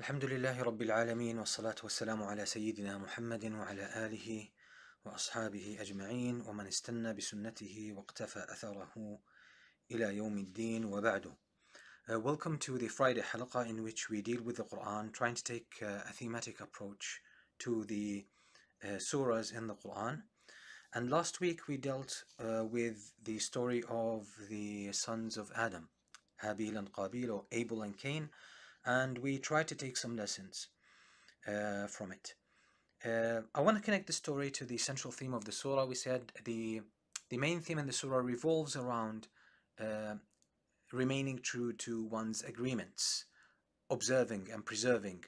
الحمد لله رب العالمين والصلاة والسلام على سيدنا محمد وعلى آله وأصحابه أجمعين ومن استنى بسنته واقتفى أثره إلى يوم الدين وبعد Uh, welcome to the Friday halaqa in which we deal with the Quran, trying to take uh, a thematic approach to the uh, surahs in the Quran. And last week we dealt uh, with the story of the sons of Adam, Habil and Qabil, or Abel and Cain, and we try to take some lessons uh, from it. Uh, I want to connect the story to the central theme of the surah. We said the the main theme in the surah revolves around uh, remaining true to one's agreements, observing and preserving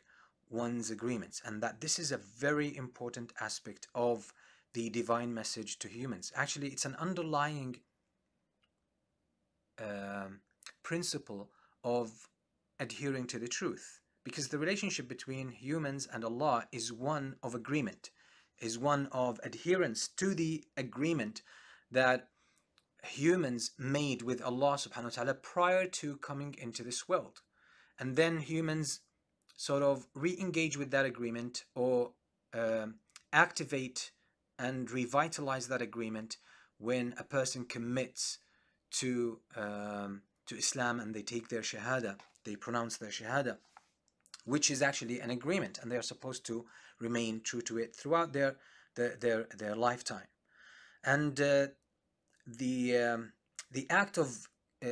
one's agreements, and that this is a very important aspect of the divine message to humans. Actually, it's an underlying um, principle of adhering to the truth because the relationship between humans and Allah is one of agreement, is one of adherence to the agreement that humans made with Allah subhanahu wa ta'ala prior to coming into this world. And then humans sort of re-engage with that agreement or um, activate and revitalize that agreement when a person commits to um, to Islam and they take their shahada, they pronounce their shahada, which is actually an agreement, and they are supposed to remain true to it throughout their their their, their lifetime. And uh, the um, the act of uh,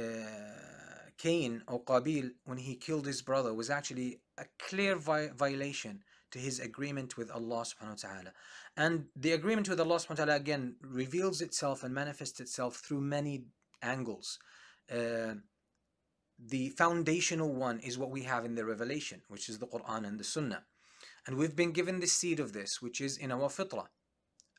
Cain or Qabil when he killed his brother was actually a clear vi violation to his agreement with Allah subhanahu wa ta'ala. And the agreement with Allah subhanahu wa ta'ala again reveals itself and manifests itself through many angles. Uh, the foundational one is what we have in the revelation, which is the Quran and the Sunnah. And we've been given the seed of this, which is in our fitrah.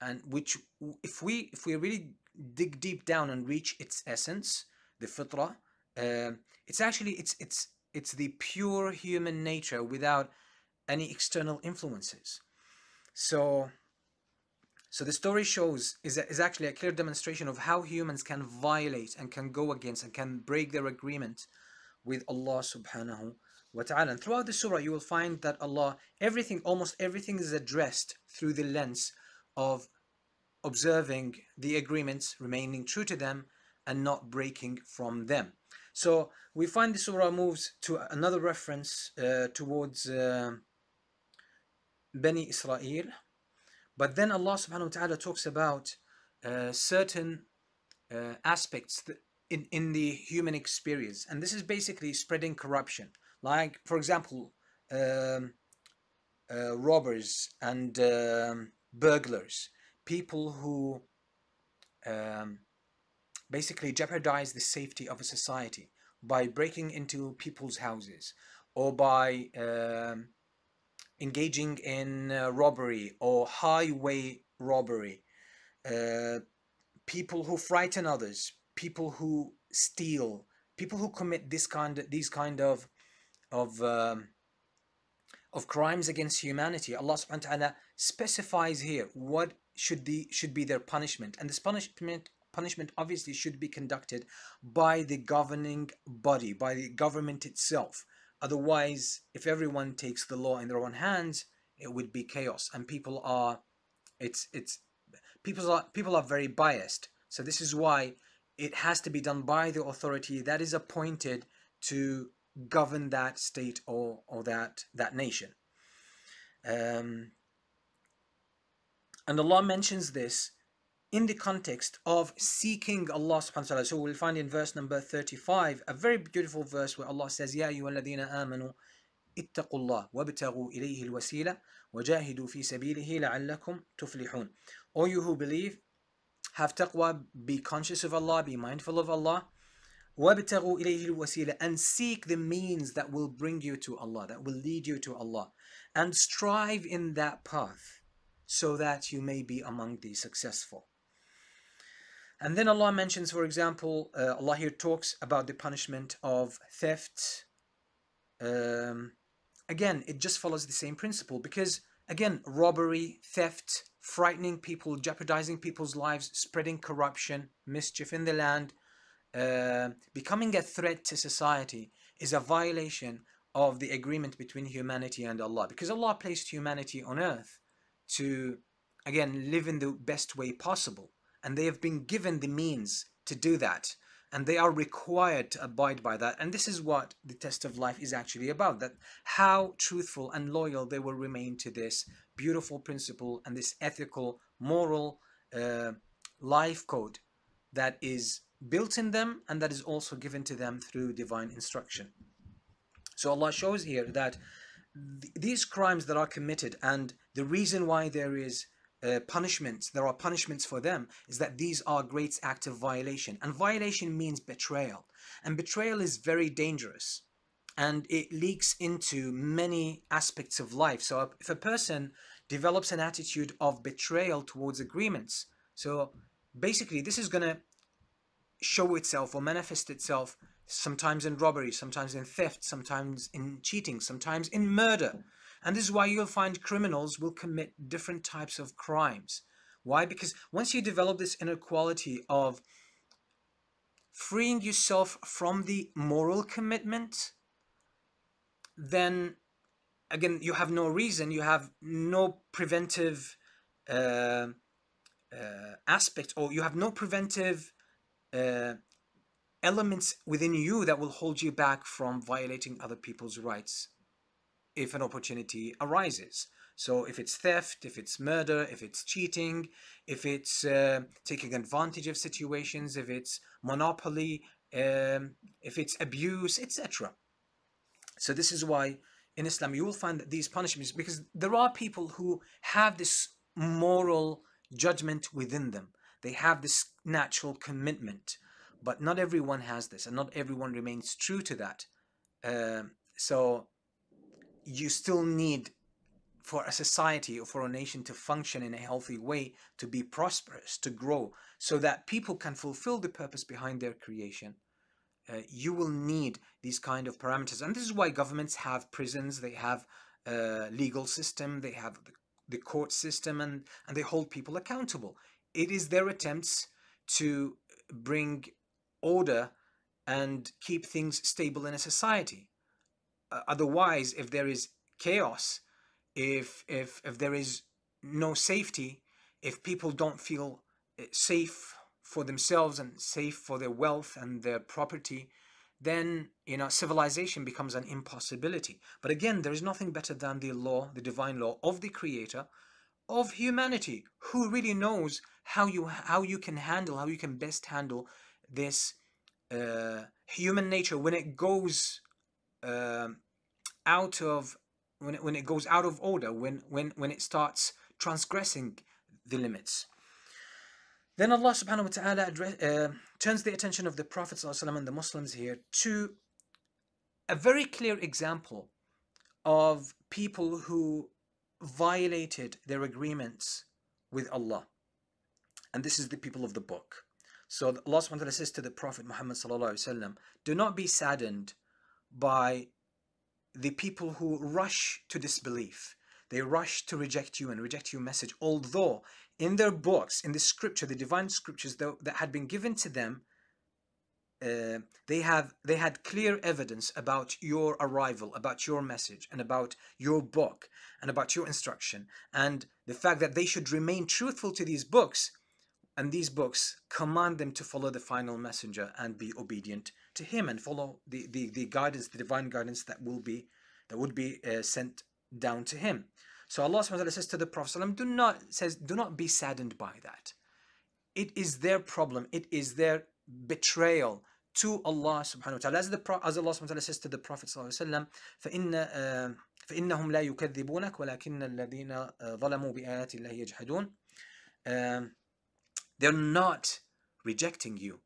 And which, if we if we really dig deep down and reach its essence, the fitrah, uh, it's actually it's it's it's the pure human nature without any external influences. So so the story shows is, is actually a clear demonstration of how humans can violate and can go against and can break their agreement with Allah subhanahu wa ta'ala. And throughout the surah you will find that Allah, everything, almost everything is addressed through the lens of observing the agreements, remaining true to them, and not breaking from them. So we find the surah moves to another reference uh, towards uh, Bani Israel. But then Allah subhanahu wa ta'ala talks about uh, certain uh, aspects in, in the human experience. And this is basically spreading corruption. Like, for example, um, uh, robbers and um, burglars people who um, basically jeopardize the safety of a society by breaking into people's houses or by um, engaging in uh, robbery or highway robbery, uh, people who frighten others, people who steal, people who commit this kind of, these kind of of um, of crimes against humanity. Allah subhanahu wa ta'ala specifies here what should the should be their punishment. And this punishment punishment obviously should be conducted by the governing body by the government itself. Otherwise if everyone takes the law in their own hands it would be chaos. And people are it's it's people are people are very biased. So this is why it has to be done by the authority that is appointed to govern that state or or that that nation um, and Allah mentions this in the context of seeking Allah subhanahu wa ta'ala. So we'll find in verse number 35 a very beautiful verse where Allah says, Ya ayyuhalladhina amanu اتقوا الله وابتغوا إليه الوسيلة وجاهدوا في سبيله لعلكم تفلحون. All you who believe, have taqwa, be conscious of Allah, be mindful of Allah. وابتغوا إليه الوسيلة and seek the means that will bring you to Allah, that will lead you to Allah. And strive in that path so that you may be among the successful. And then Allah mentions, for example, uh, Allah here talks about the punishment of theft. Um, again, it just follows the same principle because, again, robbery, theft, frightening people, jeopardizing people's lives, spreading corruption, mischief in the land, uh, becoming a threat to society is a violation of the agreement between humanity and Allah. Because Allah placed humanity on earth to again live in the best way possible. And they have been given the means to do that and they are required to abide by that. And this is what the test of life is actually about that how truthful and loyal they will remain to this beautiful principle and this ethical moral uh, life code that is built in them and that is also given to them through divine instruction. So allah shows here that th these crimes that are committed and the reason why there is uh, punishments, there are punishments for them, is that these are great acts of violation. And violation means betrayal. And betrayal is very dangerous. And it leaks into many aspects of life. So if a person develops an attitude of betrayal towards agreements, so basically this is going to show itself or manifest itself sometimes in robbery, sometimes in theft, sometimes in cheating, sometimes in murder. And this is why you'll find criminals will commit different types of crimes. Why? Because once you develop this inequality of freeing yourself from the moral commitment, then again, you have no reason, you have no preventive uh, uh, aspect, or you have no preventive uh, elements within you that will hold you back from violating other people's rights if an opportunity arises. So if it's theft, if it's murder, if it's cheating, if it's uh, taking advantage of situations, if it's monopoly, um, if it's abuse, etc. So this is why in Islam you will find that these punishments, because there are people who have this moral judgment within them. They have this natural commitment, but not everyone has this, and not everyone remains true to that. Um, so you still need for a society or for a nation to function in a healthy way, to be prosperous, to grow, so that people can fulfill the purpose behind their creation. Uh, you will need these kind of parameters. And this is why governments have prisons, they have a legal system, they have the, the court system, and, and they hold people accountable. It is their attempts to bring order and keep things stable in a society. Otherwise, if there is chaos, if if if there is no safety, if people don't feel eh, safe for themselves and safe for their wealth and their property, then you know civilization becomes an impossibility. But again, there is nothing better than the law, the divine law of the Creator, of humanity, who really knows how you how you can handle, how you can best handle this uh, human nature when it goes um, out of when it, when it goes out of order when when when it starts transgressing the limits then Allah subhanahu wa ta'ala address, uh, turns the attention of the Prophet and the Muslims here to a very clear example of people who violated their agreements with Allah. And this is the people of the book. So Allah subhanahu wa ta'ala says to the Prophet Muhammad sallallahu wa sallam, do not be saddened by the people who rush to disbelief. They rush to reject you and reject your message, although in their books, in the scripture, the divine scriptures that, that had been given to them, uh, they have they had clear evidence about your arrival, about your message, and about your book, and about your instruction, and the fact that they should remain truthful to these books, and these books command them to follow the final messenger and be obedient to him and follow the, the, the guidance, the divine guidance that will be that would be uh, sent down to him. So Allah subhanahu wa ta'ala says to the Prophet, do not says, do not be saddened by that. It is their problem, it is their betrayal to Allah subhanahu wa ta'ala. As, the, as Allah subhanahu wa ta'ala says to the Prophet sallallahu فإن فإنهم لا يكذبونك ولكن الذين ظلموا بآيات الله يجحدون they're not rejecting you.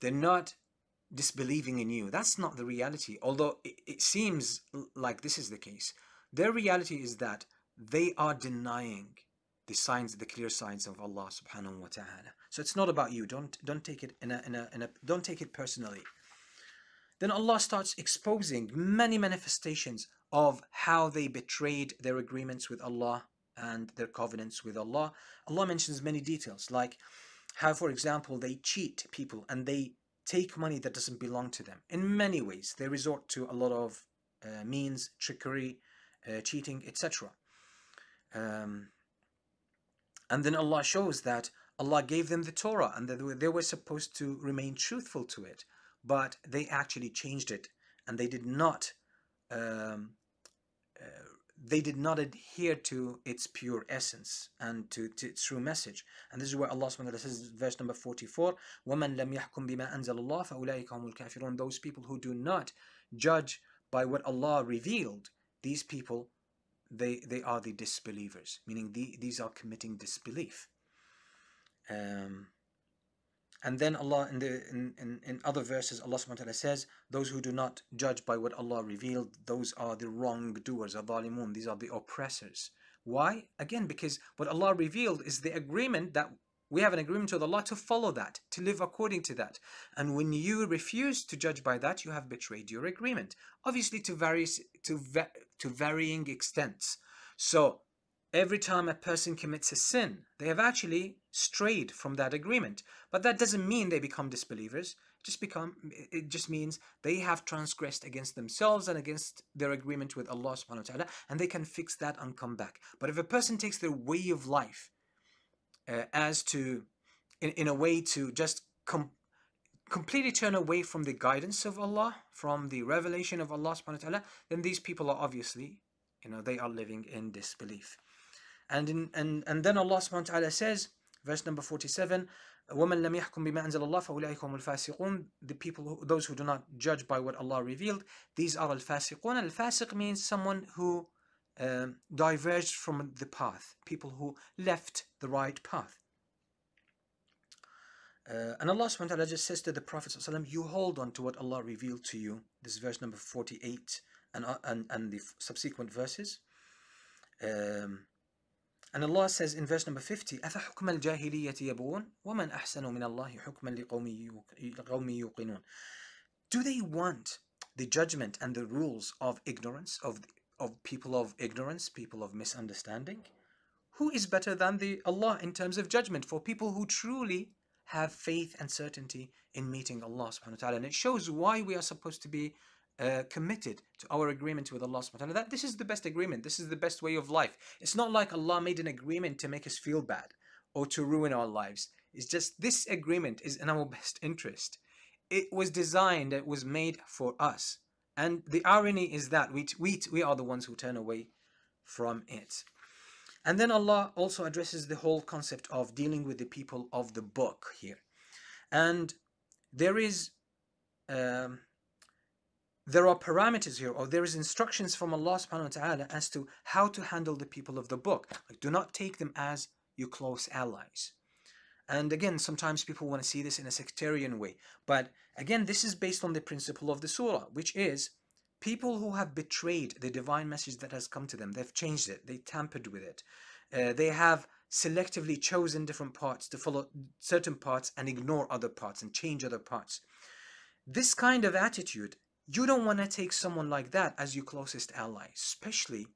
They're not disbelieving in you. That's not the reality, although it, it seems like this is the case. Their reality is that they are denying the signs, the clear signs of Allah subhanahu wa ta'ala. So it's not about you. Don't don't take it in a, in a, in a don't take it personally. Then Allah starts exposing many manifestations of how they betrayed their agreements with Allah and their covenants with Allah. Allah mentions many details like how, for example, they cheat people and they take money that doesn't belong to them. In many ways, they resort to a lot of uh, means, trickery, uh, cheating, etc. Um, and then Allah shows that Allah gave them the Torah and that they were supposed to remain truthful to it, but they actually changed it and they did not um, they did not adhere to its pure essence and to, to, its true message. And this is where Allah subhanahu wa ta'ala says, verse number 44, وَمَنْ لَمْ يَحْكُمْ بِمَا أَنزَلَ اللَّهِ فَأُولَٰئِكَ هُمُ الْكَافِرُونَ Those people who do not judge by what Allah revealed, these people, they, they are the disbelievers, meaning the, these are committing disbelief. Um, and then Allah in the in, in, in other verses Allah subhanahu wa ta'ala says those who do not judge by what Allah revealed those are the wrongdoers adhalimun these are the oppressors. Why? Again because what Allah revealed is the agreement that we have an agreement with Allah to follow that to live according to that. And when you refuse to judge by that you have betrayed your agreement obviously to various to to varying extents. So every time a person commits a sin, they have actually strayed from that agreement. But that doesn't mean they become disbelievers. Just become it just means they have transgressed against themselves and against their agreement with Allah subhanahu wa ta'ala, and they can fix that and come back. But if a person takes their way of life uh, as to in, in a way to just com completely turn away from the guidance of Allah, from the revelation of Allah subhanahu wa ta'ala, then these people are obviously, you know, they are living in disbelief. And, in, and, and then Allah subhanahu wa ta'ala says, verse number 47, وَمَنْ لَمْ يَحْكُمْ بِمَا أَنزَلَ اللَّهِ فَأُولَٰئِكَ هُمُ الْفَاسِقُونَ The people, who, those who do not judge by what Allah revealed, these are al-fasiqun. Al-fasiq means someone who um, diverged from the path, people who left the right path. Uh, and Allah subhanahu wa ta'ala just says to the Prophet ﷺ, you hold on to what Allah revealed to you. This is verse number 48 and, uh, and, and the subsequent verses. Um, and Allah says in verse number 50, أَفَحُكْمَ الْجَاهِلِيَّةِ يَبْغُونَ وَمَنْ أَحْسَنُ مِنَ اللَّهِ حُكْمًا لِقَوْمِ يُوقِنُونَ Do they want the judgment and the rules of ignorance, of, of people of ignorance, people of misunderstanding? Who is better than the Allah in terms of judgment for people who truly have faith and certainty in meeting Allah subhanahu wa ta'ala? And it shows why we are supposed to be uh, committed to our agreement with Allah subhanahu wa ta'ala that this is the best agreement, this is the best way of life. It's not like Allah made an agreement to make us feel bad or to ruin our lives. It's just this agreement is in our best interest. It was designed, it was made for us. And the irony is that we, we, we are the ones who turn away from it. And then Allah also addresses the whole concept of dealing with the people of the book here. And there is um, there are parameters here or there is instructions from Allah subhanahu wa ta'ala as to how to handle the people of the book. Like, do not take them as your close allies. And again, sometimes people want to see this in a sectarian way. But again, this is based on the principle of the surah, which is people who have betrayed the divine message that has come to them, they've changed it, they tampered with it. Uh, they have selectively chosen different parts to follow certain parts and ignore other parts and change other parts. This kind of attitude you don't want to take someone like that as your closest ally, especially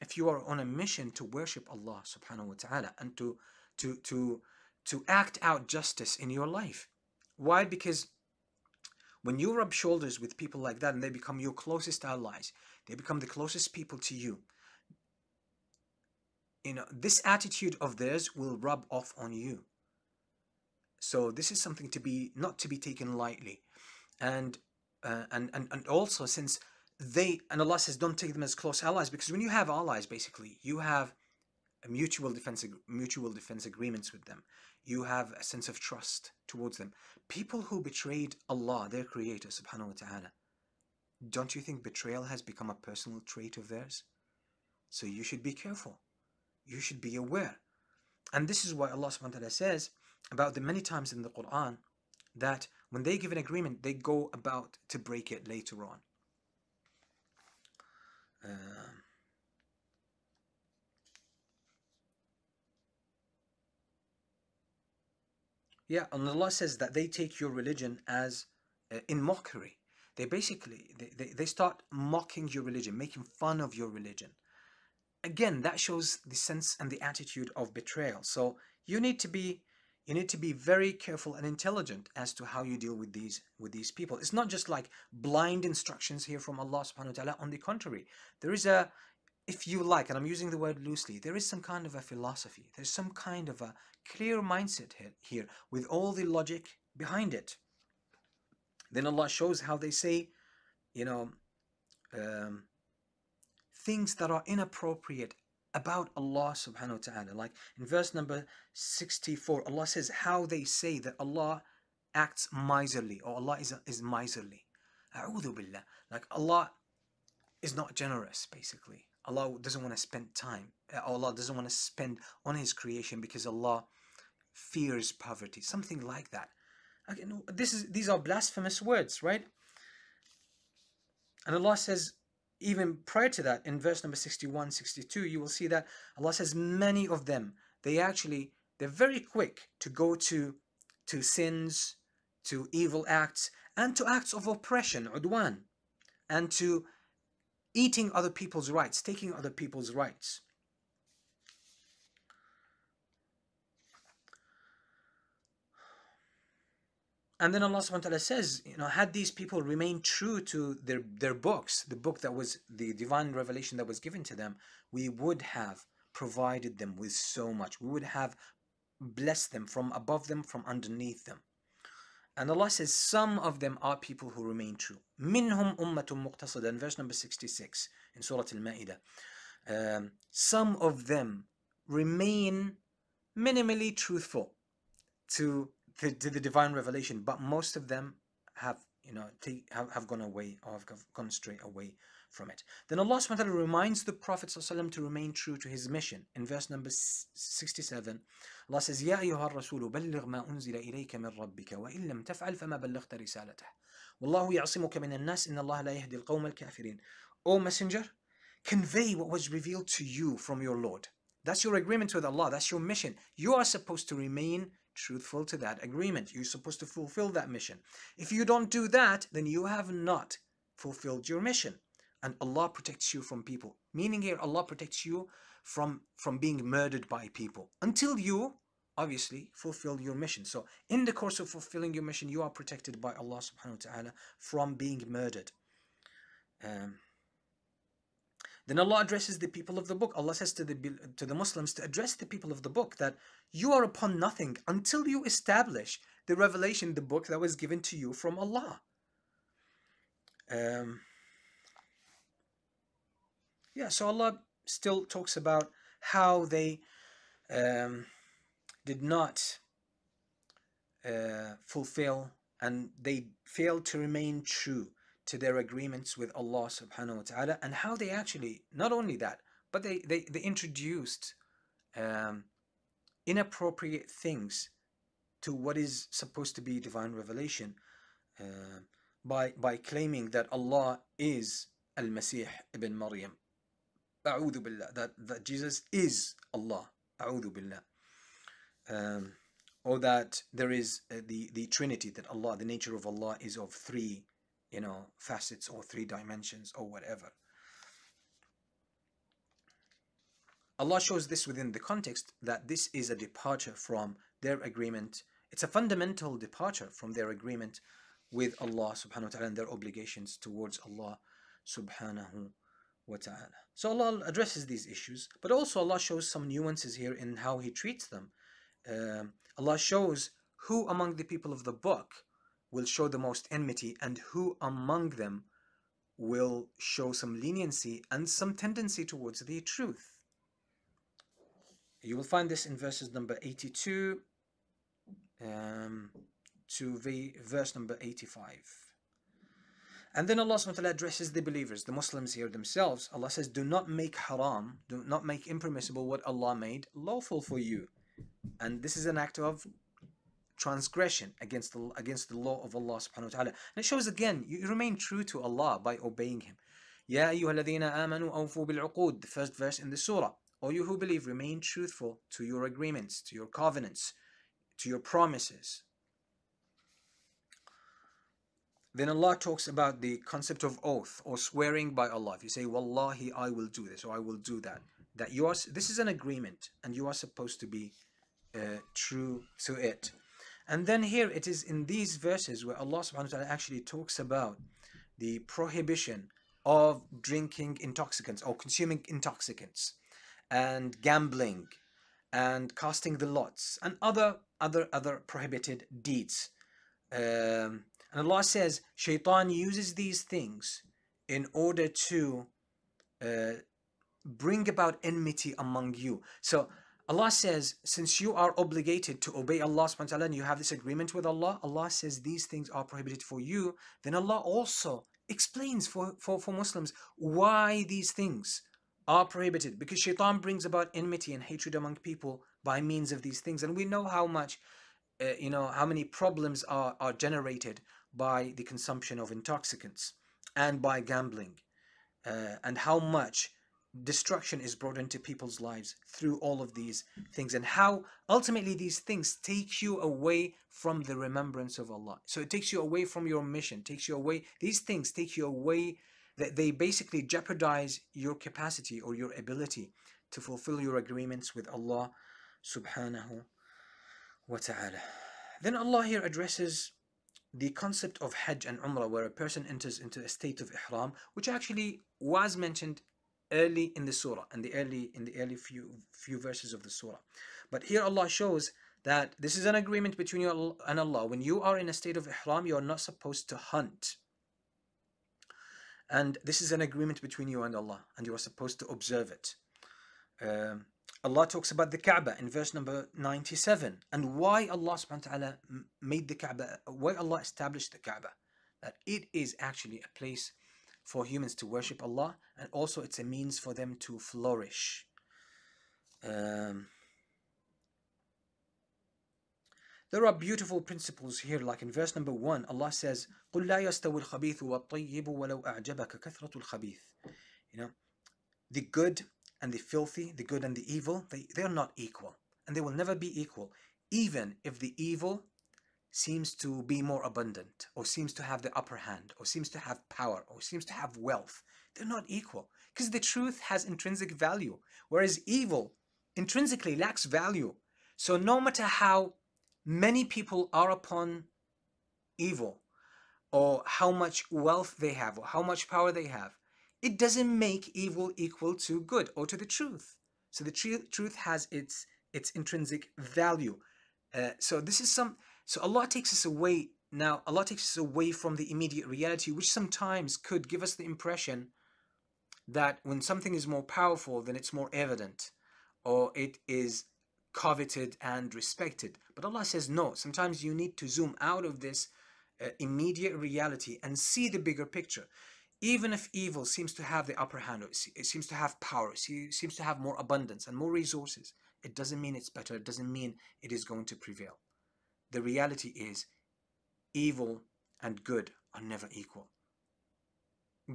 if you are on a mission to worship Allah subhanahu wa ta'ala and to, to, to, to act out justice in your life. Why? Because when you rub shoulders with people like that and they become your closest allies, they become the closest people to you, you know, this attitude of theirs will rub off on you. So this is something to be, not to be taken lightly. And uh, and, and, and also since they, and Allah says don't take them as close allies because when you have allies basically, you have a mutual defense, mutual defense agreements with them. You have a sense of trust towards them. People who betrayed Allah, their creator subhanahu wa ta'ala, don't you think betrayal has become a personal trait of theirs? So you should be careful. You should be aware. And this is why Allah subhanahu wa ta'ala says about the many times in the Quran that when they give an agreement, they go about to break it later on. Uh, yeah, and Allah says that they take your religion as uh, in mockery. They basically, they, they, they start mocking your religion, making fun of your religion. Again, that shows the sense and the attitude of betrayal. So you need to be you need to be very careful and intelligent as to how you deal with these with these people. It's not just like blind instructions here from Allah subhanahu wa ta'ala. On the contrary, there is a if you like, and I'm using the word loosely, there is some kind of a philosophy. There's some kind of a clear mindset here, here with all the logic behind it. Then Allah shows how they say, you know, um, things that are inappropriate about Allah subhanahu wa ta'ala. Like in verse number 64, Allah says how they say that Allah acts miserly or Allah is, is miserly. billah. Like Allah is not generous basically. Allah doesn't want to spend time. Uh, Allah doesn't want to spend on His creation because Allah fears poverty. Something like that. Okay, no, this is these are blasphemous words, right? And Allah says, even prior to that, in verse number 61, 62, you will see that Allah says many of them, they actually, they're very quick to go to, to sins, to evil acts, and to acts of oppression, udwan, and to eating other people's rights, taking other people's rights. And then Allah subhanahu wa ta'ala says, you know, had these people remained true to their, their books, the book that was the divine revelation that was given to them, we would have provided them with so much. We would have blessed them from above them, from underneath them. And Allah says some of them are people who remain true. Minhum ummatun muqtasida in verse number 66 in Surah Al-Ma'idah. Um, some of them remain minimally truthful to to, to the divine revelation, but most of them have you know take, have, have gone away or have gone straight away from it. Then Allah subhanahu wa ta'ala reminds the Prophet ﷺ to remain true to his mission. In verse number 67, Allah says, يا أيها الرسول بلغ ما أنزل إليك من ربك وإن لم تفعل فما بلغت رسالته والله يعصمك من الناس إن الله لا يهدي القوم الكافرين O Messenger, convey what was revealed to you from your Lord. That's your agreement with Allah. That's your mission. You are supposed to remain truthful to that agreement. You're supposed to fulfill that mission. If you don't do that, then you have not fulfilled your mission. And Allah protects you from people. Meaning here, Allah protects you from, from being murdered by people. Until you, obviously, fulfill your mission. So in the course of fulfilling your mission, you are protected by Allah subhanahu wa ta'ala from being murdered. Um, then Allah addresses the people of the book. Allah says to the, to the Muslims to address the people of the book that you are upon nothing until you establish the revelation, the book that was given to you from Allah. Um, yeah, so Allah still talks about how they um, did not uh, fulfill and they failed to remain true to their agreements with Allah subhanahu wa ta'ala and how they actually, not only that, but they, they, they introduced um, inappropriate things to what is supposed to be divine revelation uh, by, by claiming that Allah is Al-Masih ibn Maryam. A'udhu billah, that, that Jesus is Allah. A'udhu billah. Um, or that there is uh, the, the Trinity, that Allah, the nature of Allah is of three you know, facets or three dimensions or whatever. Allah shows this within the context that this is a departure from their agreement. It's a fundamental departure from their agreement with Allah subhanahu wa ta'ala and their obligations towards Allah subhanahu wa ta'ala. So Allah addresses these issues, but also Allah shows some nuances here in how He treats them. Um, Allah shows who among the people of the book will show the most enmity and who among them will show some leniency and some tendency towards the truth. You will find this in verses number 82 um, to the verse number 85. And then Allah ta'ala addresses the believers, the Muslims here themselves. Allah says, Do not make haram, do not make impermissible what Allah made lawful for you. And this is an act of transgression against the, against the law of Allah subhanahu wa ta'ala. And it shows again, you remain true to Allah by obeying Him. Ya ayyuhalladhina amanu awfu bil the first verse in the surah. All you who believe, remain truthful to your agreements, to your covenants, to your promises. Then Allah talks about the concept of oath or swearing by Allah. If you say, Wallahi, I will do this or I will do that, that you are, this is an agreement and you are supposed to be uh, true to it. And then here it is in these verses where Allah subhanahu wa ta'ala actually talks about the prohibition of drinking intoxicants or consuming intoxicants and gambling and casting the lots and other other other prohibited deeds. Um, and Allah says shaitan uses these things in order to uh, bring about enmity among you. So Allah says since you are obligated to obey Allah subhanahu wa ta'ala and you have this agreement with Allah Allah says these things are prohibited for you. Then Allah also explains for, for, for Muslims why these things are prohibited. Because shaitan brings about enmity and hatred among people by means of these things. And we know how much uh, you know how many problems are, are generated by the consumption of intoxicants and by gambling uh, and how much destruction is brought into people's lives through all of these things and how ultimately these things take you away from the remembrance of Allah so it takes you away from your mission takes you away these things take you away that they basically jeopardize your capacity or your ability to fulfill your agreements with Allah subhanahu wa ta'ala. Then Allah here addresses the concept of Hajj and Umrah where a person enters into a state of Ihram which actually was mentioned early in the surah and the early in the early few few verses of the surah. But here Allah shows that this is an agreement between you and Allah. When you are in a state of Ihram, you are not supposed to hunt and this is an agreement between you and Allah and you are supposed to observe it um, Allah talks about the Kaaba in verse number 97 and why Allah subhanahu wa ta'ala made the Kaaba why Allah established the Kaaba that it is actually a place for humans to worship Allah and also it's a means for them to flourish um, There are beautiful principles here, like in verse number one, Allah says, قُلْ لَا يَسْتَوِي الْخَبِيثُ وَالطَّيِّبُ وَلَوْ أَعْجَبَكَ كَثْرَةُ الْخَبِيثِ You know, the good and the filthy, the good and the evil, they, they are not equal. And they will never be equal, even if the evil seems to be more abundant, or seems to have the upper hand, or seems to have power, or seems to have wealth. They're not equal. Because the truth has intrinsic value, whereas evil intrinsically lacks value. So no matter how many people are upon evil or how much wealth they have or how much power they have, it doesn't make evil equal to good or to the truth. So the tr truth has its its intrinsic value. Uh, so this is some. So Allah takes us away now. Allah takes us away from the immediate reality, which sometimes could give us the impression that when something is more powerful, then it's more evident, or it is coveted and respected. But Allah says no. Sometimes you need to zoom out of this uh, immediate reality and see the bigger picture. Even if evil seems to have the upper hand, it seems to have power, it seems to have more abundance and more resources, it doesn't mean it's better, it doesn't mean it is going to prevail. The reality is evil and good are never equal.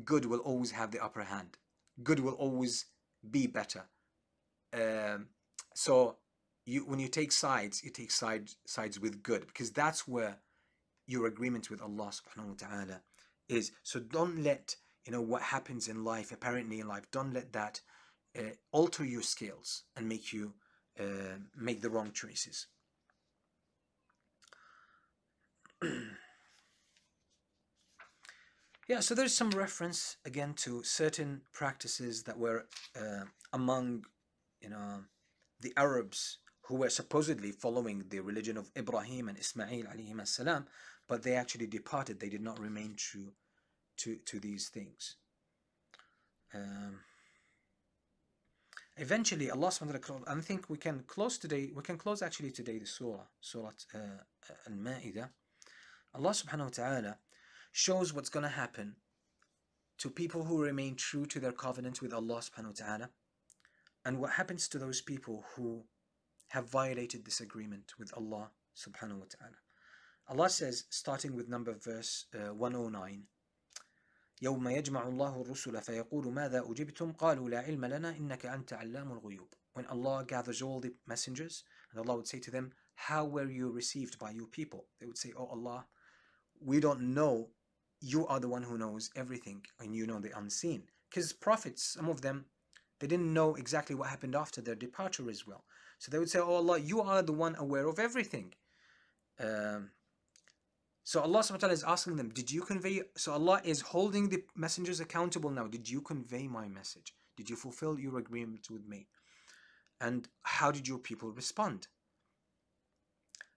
Good will always have the upper hand. Good will always be better. Um, so you when you take sides, you take sides sides with good because that's where your agreement with Allah subhanahu wa ta'ala is. So don't let you know what happens in life, apparently in life, don't let that uh, alter your scales and make you uh, make the wrong choices. Yeah, so there's some reference again to certain practices that were uh, among you know the Arabs who were supposedly following the religion of Ibrahim and Ismail alayhim salam, but they actually departed. They did not remain true to, to these things. Um, eventually, Allah subhanahu wa ta'ala, I think we can close today, we can close actually today the surah, Surah uh, Al-Ma'idah. Allah subhanahu wa ta'ala shows what's going to happen to people who remain true to their covenant with Allah subhanahu wa ta'ala and what happens to those people who have violated this agreement with Allah subhanahu wa ta'ala. Allah says, starting with number verse uh, 109, يوم يجمع الله الرسل فيقول ماذا أجبتم قالوا لا علم لنا إنك أنت علام الغيوب When Allah gathers all the messengers and Allah would say to them, how were you received by your people? They would say, oh Allah, we don't know. You are the one who knows everything and you know the unseen. Because prophets, some of them, they didn't know exactly what happened after their departure as well. So they would say, Oh Allah, you are the one aware of everything. Um, so Allah subhanahu wa ta'ala is asking them, Did you convey? So Allah is holding the messengers accountable now. Did you convey my message? Did you fulfill your agreement with me? And how did your people respond?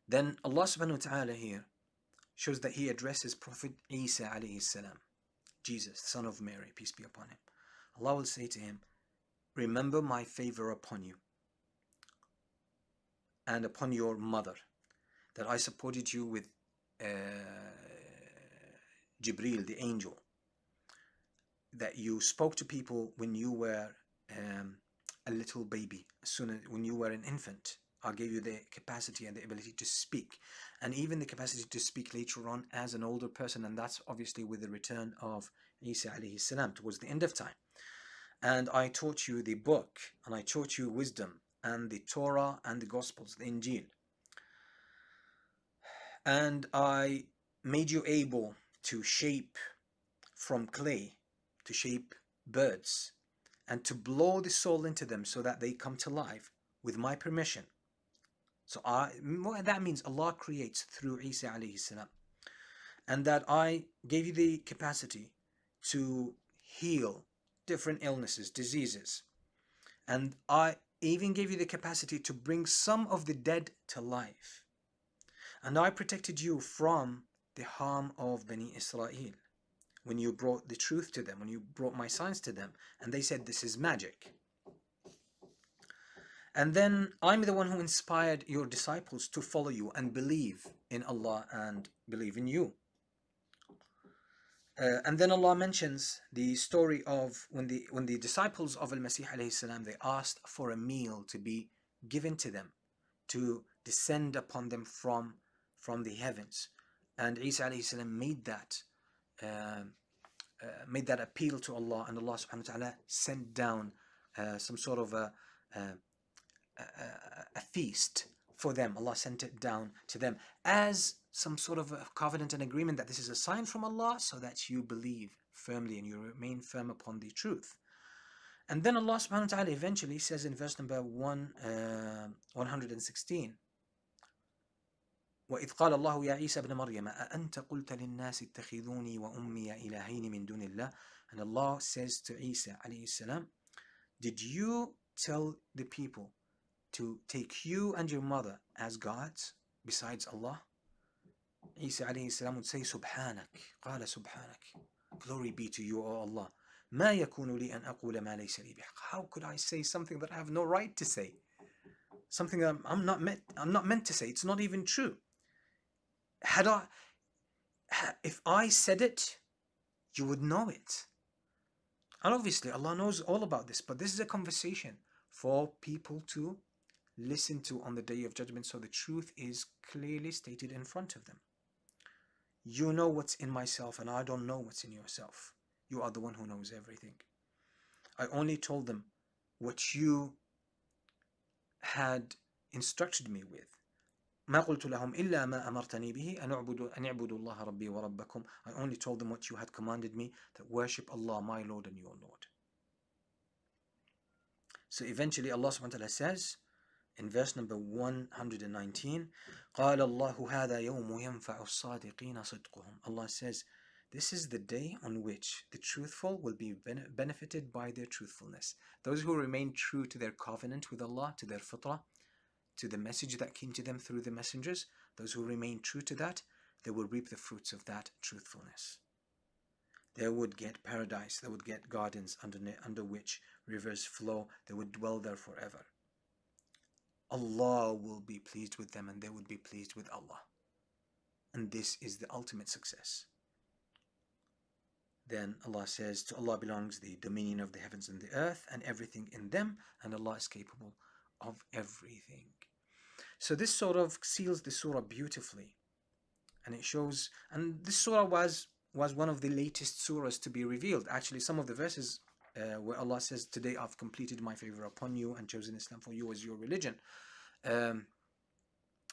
Then Allah subhanahu wa ta'ala here shows that He addresses Prophet Isa alayhi salam, Jesus, son of Mary, peace be upon him. Allah will say to him, Remember my favor upon you and upon your mother, that I supported you with uh, Jibril, the angel, that you spoke to people when you were um, a little baby, as soon as when you were an infant. I gave you the capacity and the ability to speak, and even the capacity to speak later on as an older person, and that's obviously with the return of Isa alayhi salam towards the end of time. And I taught you the book, and I taught you wisdom, and the Torah and the Gospels, the Injil. And I made you able to shape from clay, to shape birds, and to blow the soul into them so that they come to life with my permission. So I, that means, Allah creates through Isa alayhi salam. And that I gave you the capacity to heal different illnesses, diseases. And I even gave you the capacity to bring some of the dead to life. And I protected you from the harm of Bani Israel when you brought the truth to them, when you brought my signs to them, and they said this is magic. And then I'm the one who inspired your disciples to follow you and believe in Allah and believe in you. Uh, and then Allah mentions the story of when the when the disciples of Al-Masih alayhi salam they asked for a meal to be given to them to descend upon them from from the heavens and Isa made that uh, uh, made that appeal to Allah and Allah subhanahu wa ta'ala sent down uh, some sort of a, a, a, a feast for them Allah sent it down to them as some sort of a covenant and agreement that this is a sign from Allah so that you believe firmly and you remain firm upon the truth. And then Allah subhanahu wa ta'ala eventually says in verse number one, uh, 116, وإذ قال الله يا عيسى ابن مريم أأنت قلت للناس اتخذوني وأمي إلهين من دون الله And Allah says to Isa عليه السلام Did you tell the people to take you and your mother as gods besides Allah? Isa alayhi salam would say سبحانك قال سبحانك Glory be to you, O Allah. ما يكون لي أن أقول ما ليس لي بحق. How could I say something that I have no right to say? Something that I'm not meant, I'm not meant to say. It's not even true. Had I, if I said it, you would know it. And obviously, Allah knows all about this, but this is a conversation for people to listen to on the day of judgment so the truth is clearly stated in front of them. You know what's in myself, and I don't know what's in yourself. You are the one who knows everything. I only told them what you had instructed me with. ما قلت لهم إلا ما أمرتني به أن أعبدوا أن اعبدوا الله ربي وربكم. I only told them what you had commanded me that worship Allah, my Lord and your Lord. So eventually Allah subhanahu wa ta'ala says in verse number 119 قال الله هذا يوم ينفع الصادقين صدقهم Allah says this is the day on which the truthful will be benefited by their truthfulness those who remain true to their covenant with Allah to their fitrah to the message that came to them through the messengers those who remain true to that they will reap the fruits of that truthfulness they would get paradise they would get gardens under, under which rivers flow they would dwell there forever Allah will be pleased with them and they would be pleased with Allah. And this is the ultimate success. Then Allah says, To Allah belongs the dominion of the heavens and the earth and everything in them, and Allah is capable of everything. So this sort of seals the surah beautifully. And it shows, and this surah was, was one of the latest surahs to be revealed. Actually, some of the verses uh, where Allah says, Today I've completed my favor upon you and chosen Islam for you as your religion. Um,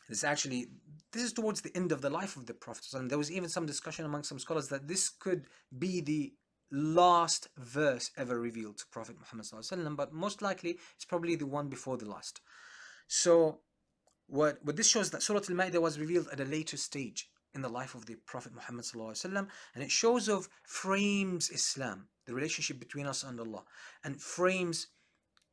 this actually, this is towards the end of the life of the Prophet. And there was even some discussion among some scholars that this could be the last verse ever revealed to Prophet Muhammad. But most likely, it's probably the one before the last. So, what, what this shows that Surah Al Ma'idah was revealed at a later stage in the life of the Prophet Muhammad and it shows of frames Islam, the relationship between us and Allah, and frames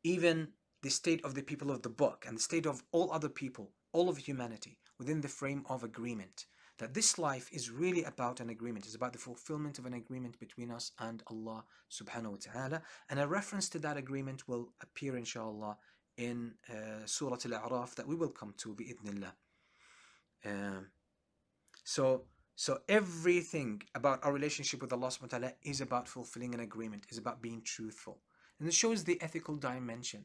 even the state of the people of the book and the state of all other people, all of humanity, within the frame of agreement. That this life is really about an agreement, it's about the fulfillment of an agreement between us and Allah subhanahu wa ta'ala. And a reference to that agreement will appear inshallah in uh, Surah Al-A'raf that we will come to bi'idhnillah. Um, so, so everything about our relationship with Allah subhanahu wa ta'ala is about fulfilling an agreement, is about being truthful. And it shows the ethical dimension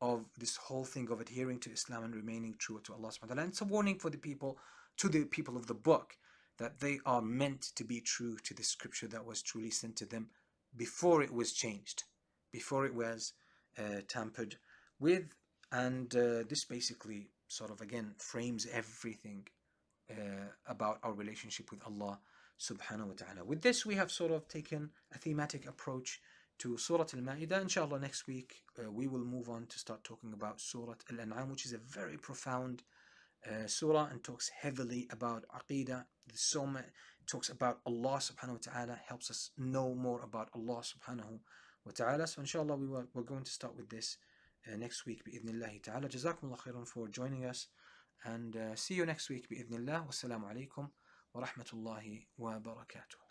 of this whole thing of adhering to Islam and remaining true to Allah subhanahu wa ta'ala. And it's a warning for the people, to the people of the book, that they are meant to be true to the scripture that was truly sent to them before it was changed, before it was uh, tampered with. And uh, this basically sort of again frames everything uh, about our relationship with Allah subhanahu wa ta'ala. With this, we have sort of taken a thematic approach to Surah Al-Ma'idah. Inshallah, next week uh, we will move on to start talking about Surah Al-An'am, which is a very profound uh, surah and talks heavily about Aqidah. The so much, talks about Allah subhanahu wa ta'ala, helps us know more about Allah subhanahu wa ta'ala. So inshallah, we will, we're going to start with this uh, next week, bi'idhnillahi ta'ala. Jazakumullah khairan for joining us. And uh, see you next week, bi'idhnillah. Wassalamu alaikum wa rahmatullahi wa barakatuh.